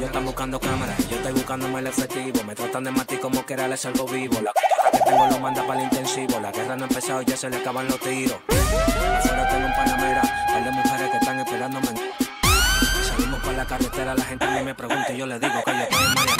Ellos están buscando cámaras, yo estoy buscándome el efectivo. Me tratan de matar como que era les algo vivo. La que tengo lo manda para el intensivo. La guerra no ha empezado, ya se le acaban los tiros. Afuera tengo un panamera, par de mujeres que están esperándome. Salimos por la carretera, la gente ni me pregunta y yo les digo que yo estoy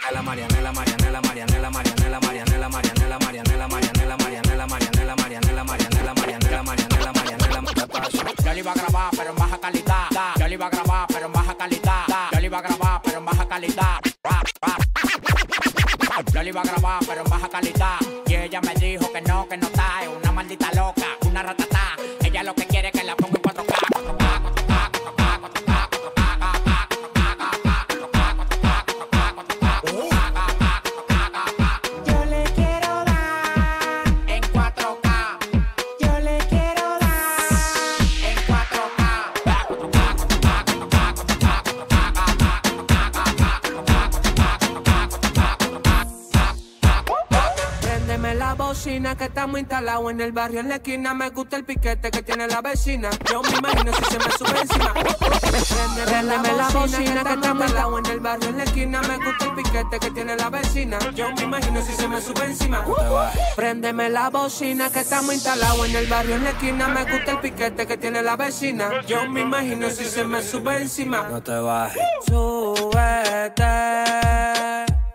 Marianela, Marianela, Marianela, Marianela, Marianela, Marianela, Marianela, Marianela, Marianela, Marianela, Marianela, Marianela, Marianela, Marianela, Marianela, ¿qué pasó? Yo le iba a grabar, pero en baja calidad. Yo le iba a grabar, pero en baja calidad. Yo le iba a grabar, pero en baja calidad. Yo le iba a grabar, pero en baja calidad. Y ella me dijo que no, que no está. Préndeme la bocina que estamos instalados en el barrio en la esquina. Me gusta el piquete que tiene la vecina. Yo me imagino si se me sube encima. Préndeme la bocina que estamos instalados en el barrio en la esquina. Me gusta el piquete que tiene la vecina. Yo me imagino si se me sube encima. Préndeme la bocina que estamos instalados en el barrio en la esquina. Me gusta el piquete que tiene la vecina. Yo me imagino si se me sube encima. No te bajes. Súbete.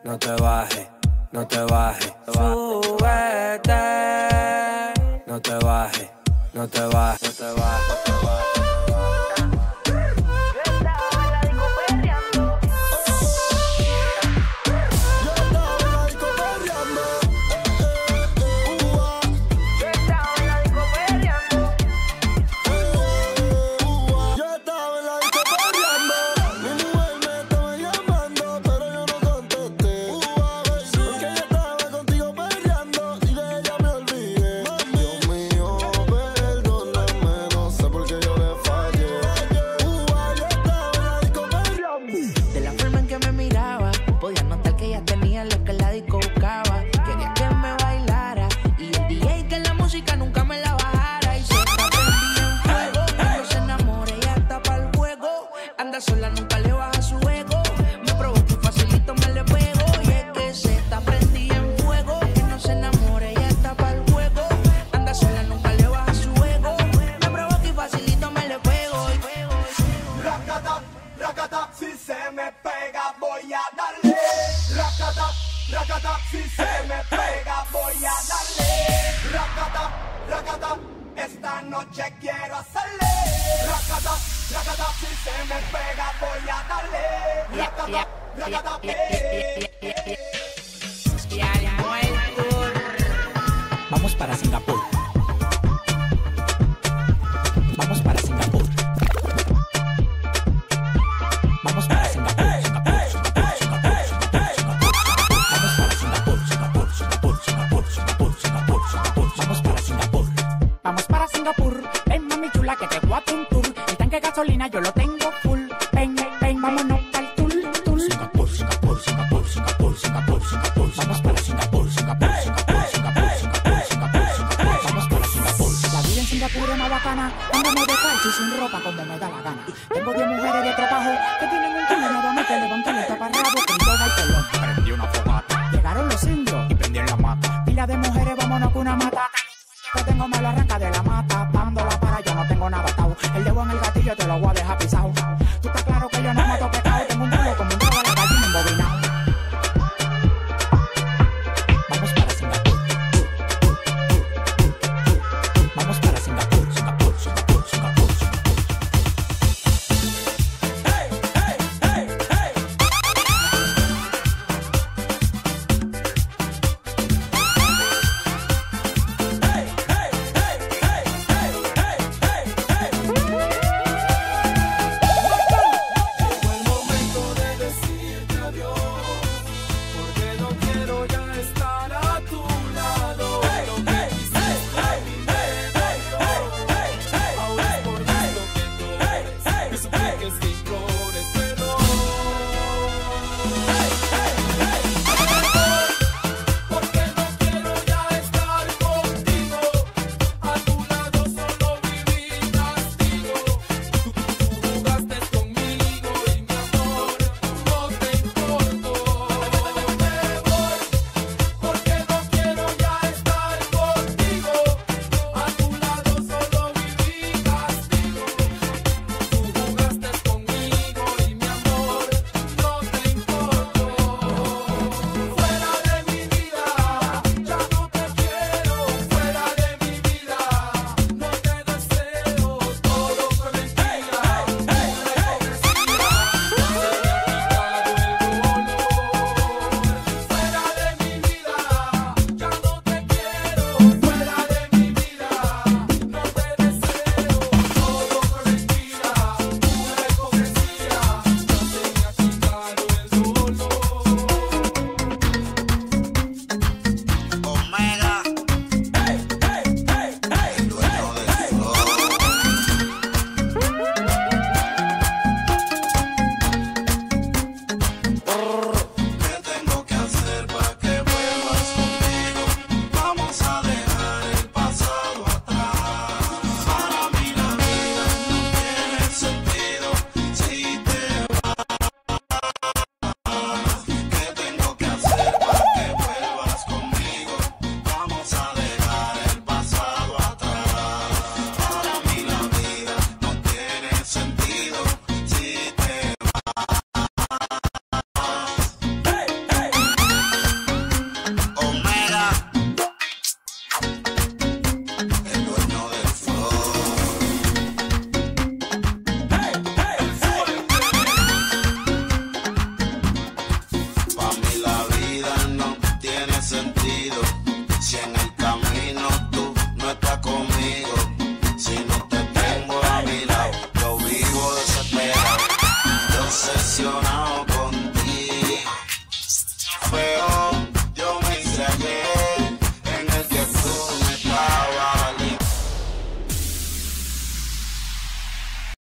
No te bajes. No te bajes. Súbete. No te bajes. No te bajes. No te bajes. Si se me pega voy a darle. Racata, racata, esta noche quiero hacerle. Racata, racata, si se me pega voy a darle. Racata, racata, eh. Que tienen un culo nuevamente. Levantan el taparrabo con yoga y pelón. Prendí una fogata. Llegaron los indios y prendí en la mata. Pila de mujeres, vámonos con una mata. Que tengo me lo arranca de la